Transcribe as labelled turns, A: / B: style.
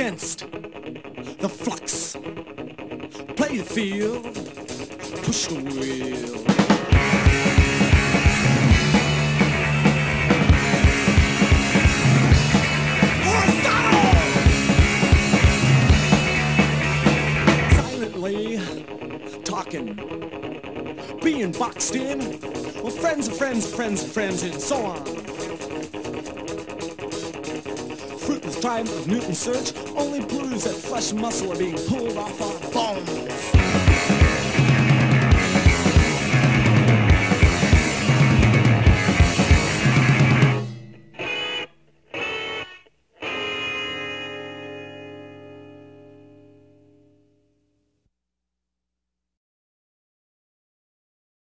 A: against the flux. Play the field, push the wheel. Silently talking, being boxed in, well, friends of friends, friends of friends, and so on time of Newton's search only proves that flesh and muscle are being pulled off our bones.